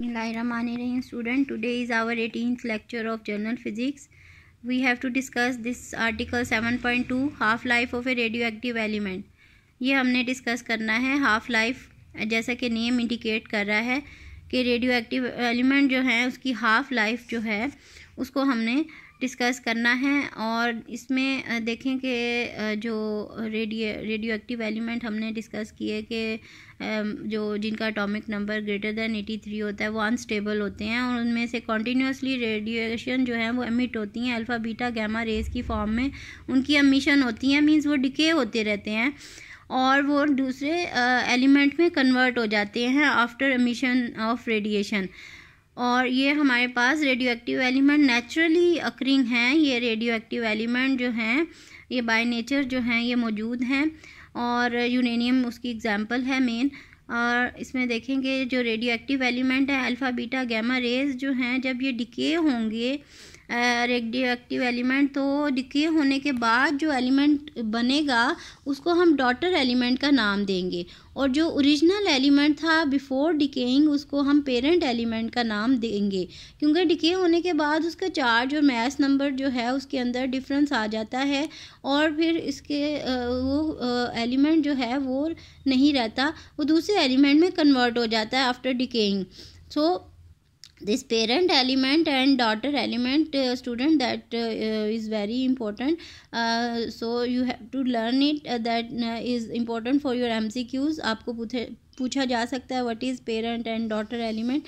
बिस्मिल्लाहिर्रहमानिर्रहीम माने रही student today is our eighteen lecture of general physics we have to discuss this article 7.2 point two half life of a radioactive element ये हमने discuss करना है half life जैसा कि नेम इंडिकेट कर रहा है कि रेडियो एक्टिव एलिमेंट जो है, उसकी हाफ़ लाइफ जो है, उसको हमने डिस्कस करना है और इसमें देखें कि जो रेडियो रेडियो एक्टिव एलिमेंट हमने डिस्कस किए कि जो जिनका atomic number greater than eighty three होता है वो अनस्टेबल होते हैं और उनमें से कॉन्टीन्यूसली रेडिएशन जो है वो एमिट होती हैं, अल्फ़ा, बीटा, गैमा, रेस की फॉर्म में उनकी एमिशन होती हैं मीन्स वो डिके होते रहते हैं और वो दूसरे एलिमेंट में कन्वर्ट हो जाते हैं आफ्टर एमिशन ऑफ़ रेडिएशन। और ये हमारे पास radioactive element naturally occurring हैं। ये रेडियो एक्टिव एलिमेंट जो हैं, ये बाय नेचर जो हैं, ये मौजूद हैं और यूरेनियम उसकी एग्जांपल है मेन और इसमें देखेंगे जो रेडियो एक्टिव एलिमेंट है अल्फ़ा बीटा गैमा रेज जो हैं, जब ये डिके होंगे रेडियो एक्टिव एलिमेंट तो डिके होने के बाद जो एलिमेंट बनेगा, उसको हम डॉटर एलिमेंट का नाम देंगे। और जो ओरिजिनल एलिमेंट था बिफोर डिकेइंग उसको हम पेरेंट एलिमेंट का नाम देंगे। क्योंकि डिके होने के बाद उसका चार्ज और मैस नंबर जो है, उसके अंदर डिफरेंस आ जाता है। और फिर इसके वो एलिमेंट जो है, वो नहीं रहता। वो दूसरे एलिमेंट में कन्वर्ट हो जाता है after decaying so this parent element and daughter element uh, student that uh, is very important uh, so you have to learn it uh, that uh, is important for your mcqs aapko पूछे पूछा जा सकता है what is parent and daughter element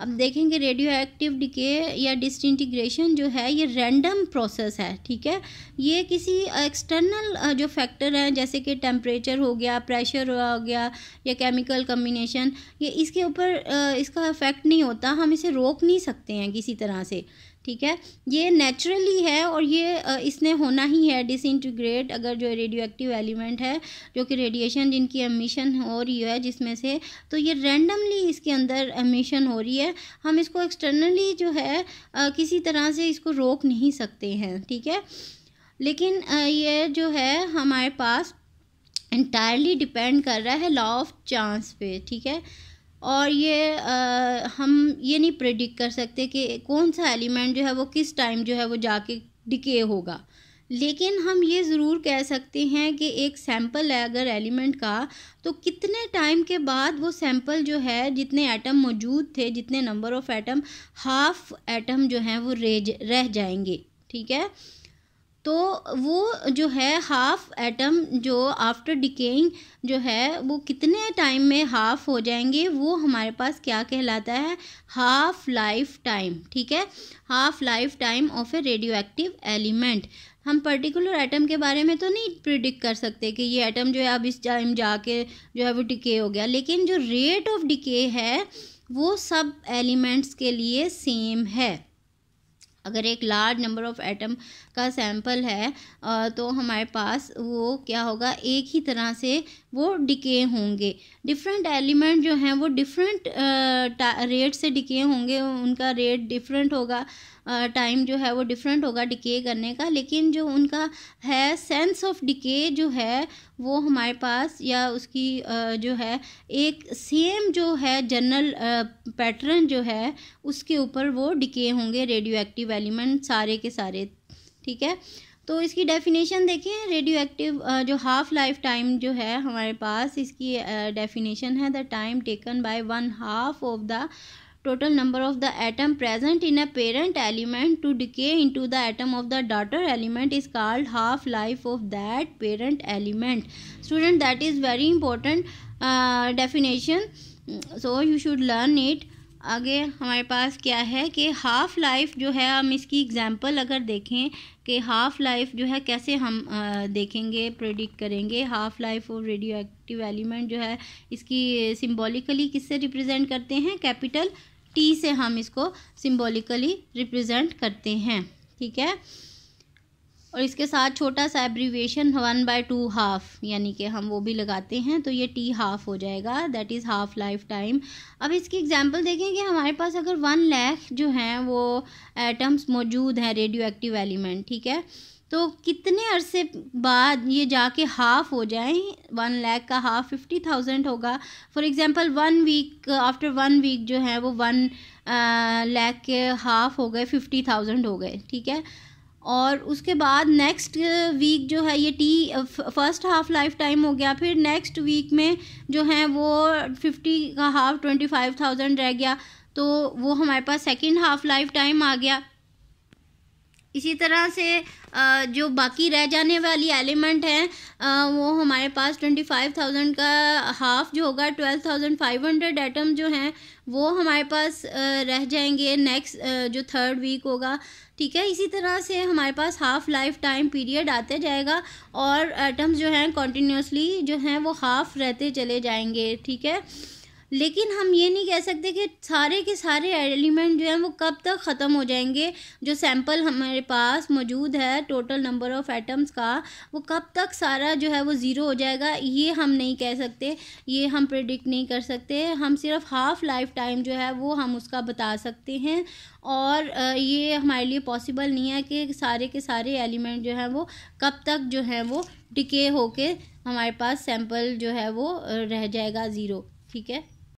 अब देखेंगे radioactive decay या disintegration जो है, ये रैंडम प्रोसेस है, ठीक है? ये किसी एक्सटर्नल जो फैक्टर हैं, जैसे कि टेम्परेचर हो गया प्रेशर हो गया या केमिकल कम्बिनेशन ये इसके ऊपर इसका इफ़ेक्ट नहीं होता, हम इसे रोक नहीं सकते हैं किसी तरह से। ठीक है? ये नेचुरली है और ये इसने होना ही है डिसइंटीग्रेट अगर जो रेडियो एक्टिव एलिमेंट है, जो कि रेडिएशन जिनकी एमिशन हो रही है जिसमें से तो ये रैंडमली इसके अंदर एमिशन हो रही है। हम इसको एक्सटर्नली जो है किसी तरह से इसको रोक नहीं सकते हैं, ठीक है? लेकिन ये जो है हमारे पास इंटायरली डिपेंड कर रहा है लॉ ऑफ़ चांस पे, ठीक है? और ये आ, हम ये नहीं प्रिडिक्ट कर सकते कि कौन सा एलिमेंट जो है वो किस टाइम जो है वो जाके डिके होगा। लेकिन हम ये ज़रूर कह सकते हैं कि एक सैंपल है अगर एलिमेंट का तो कितने टाइम के बाद वो सैंपल जो है जितने एटम मौजूद थे जितने number of atom half atom जो हैं वो रह रह जाएँगे ठीक है? तो वो जो है हाफ़ एटम जो आफ्टर डिकेइंग जो है, वो कितने टाइम में हाफ़ हो जाएँगे, वो हमारे पास क्या कहलाता है? हाफ़ लाइफ टाइम ठीक है? Half life time of a radioactive element हम पर्टिकुलर एटम के बारे में तो नहीं प्रिडिक्ट कर सकते कि ये एटम जो है अब इस टाइम जाके जो है वो डिके हो गया। लेकिन जो रेट ऑफ़ डिके है, वो सब एलिमेंट्स के लिए सेम है। अगर एक लार्ज नंबर ऑफ़ एटम का सैंपल है तो हमारे पास वो क्या होगा? एक ही तरह से वो डिके होंगे। डिफरेंट एलिमेंट जो हैं, वो डिफरेंट रेट से डिके होंगे। उनका रेट डिफरेंट होगा। टाइम जो है वो डिफरेंट होगा डिके करने का, लेकिन जो उनका है सेंस ऑफ़ डिके जो है वो हमारे पास या उसकी जो है एक सेम जो है जनरल पैटर्न जो है उसके ऊपर वो डिके होंगे रेडियो एक्टिव एलिमेंट सारे के सारे, ठीक है? तो इसकी डेफिनेशन देखें रेडियो एक्टिव जो हाफ़ लाइफ टाइम जो है हमारे पास, इसकी डेफिनेशन है the time taken by one half of the total number of the atom present in a parent element to decay into the atom of the daughter element is called half life of that parent element. Student that is very important uh, definition. So you should learn it आगे हमारे पास क्या है कि half life जो है हम इसकी example अगर देखें कि हाफ़ लाइफ जो है कैसे हम आ, देखेंगे प्रेडिक्ट करेंगे। हाफ़ लाइफ और रेडियो एक्टिव एलिमेंट जो है इसकी सिम्बॉलिकली किससे रिप्रेजेंट करते हैं? कैपिटल टी से हम इसको सिम्बॉलिकली रिप्रेजेंट करते हैं। ठीक है? और इसके साथ छोटा सा abbreviation one by two half यानी कि हम वो भी लगाते हैं तो ये टी हाफ़ हो जाएगा that is half life time अब इसकी एग्जांपल देखें कि हमारे पास अगर वन लैख जो हैं, वो एटम्स मौजूद हैं रेडियो एक्टिव एलिमेंट ठीक है? तो कितने अरसे बाद ये जाके हाफ़ हो जाए? वन लैख का हाफ़ फिफ्टी थाउज़ेंड होगा. For example one week after one week जो है, वो वन लैख के हाफ़ हो गए फिफ्टी थाउज़ेंड हो गए, ठीक है? और उसके बाद नेक्स्ट वीक जो है ये T first half life time हो गया। फिर नेक्स्ट वीक में जो है वो फिफ्टी का हाफ़ ट्वेंटी फाइव थाउज़ेंड रह गया। तो वो हमारे पास सेकेंड हाफ़ लाइफ टाइम आ गया। इसी तरह से जो बाकी रह जाने वाली एलिमेंट हैं वो हमारे पास ट्वेंटी फाइव थाउज़ेंड का हाफ़ जो होगा twelve thousand five hundred atom जो हैं, वो हमारे पास रह जाएँगे नेक्स्ट जो थर्ड वीक होगा। ठीक है? इसी तरह से हमारे पास हाफ़ लाइफ टाइम पीरियड आते जाएगा और एटम्स जो हैं कॉन्टीन्यूसली जो हैं, वो हाफ़ रहते चले जाएँगे। ठीक है? लेकिन हम ये नहीं कह सकते कि सारे के सारे एलिमेंट जो हैं वो कब तक ख़त्म हो जाएँगे। जो सैंपल हमारे पास मौजूद है टोटल नंबर ऑफ़ एटम्स का, वो कब तक सारा जो है वो ज़ीरो हो जाएगा, ये हम नहीं कह सकते। ये हम प्रिडिक्ट नहीं कर सकते। हम सिर्फ़ हाफ़ लाइफ टाइम जो है वो हम उसका बता सकते हैं। और ये हमारे लिए पॉसिबल नहीं है कि सारे के सारे एलिमेंट जो हैं वो कब तक जो है वो डिके होके हमारे पास सैंपल जो है वो रह जाएगा ज़ीरो ठीक है?